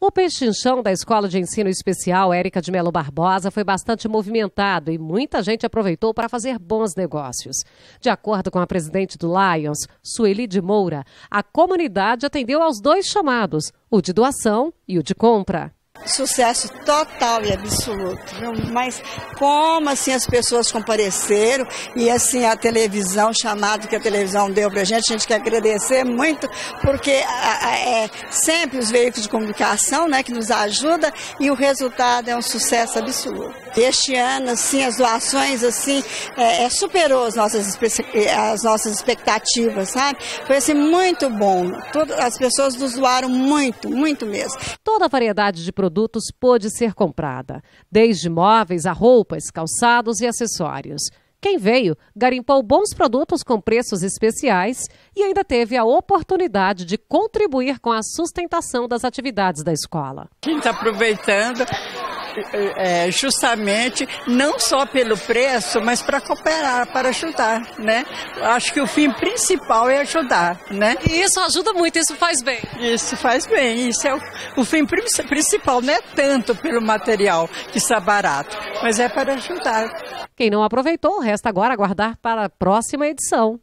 O pechinchão da Escola de Ensino Especial Érica de Melo Barbosa foi bastante movimentado e muita gente aproveitou para fazer bons negócios. De acordo com a presidente do Lions, Sueli de Moura, a comunidade atendeu aos dois chamados, o de doação e o de compra. Sucesso total e absoluto. Mas como assim as pessoas compareceram e assim a televisão, chamado que a televisão deu pra gente, a gente quer agradecer muito, porque é sempre os veículos de comunicação né, que nos ajuda e o resultado é um sucesso absoluto. Este ano, assim, as doações assim, é, é superou as nossas, as nossas expectativas, sabe? Foi assim muito bom. Todas, as pessoas nos doaram muito, muito mesmo. Toda a variedade de produtos produtos pôde ser comprada, desde móveis a roupas, calçados e acessórios. Quem veio garimpou bons produtos com preços especiais e ainda teve a oportunidade de contribuir com a sustentação das atividades da escola. Quem está aproveitando é, justamente não só pelo preço, mas para cooperar, para ajudar, né? Acho que o fim principal é ajudar, né? E isso ajuda muito, isso faz bem. Isso faz bem, isso é o, o fim principal, não é tanto pelo material que está barato, mas é para ajudar. Quem não aproveitou, resta agora aguardar para a próxima edição.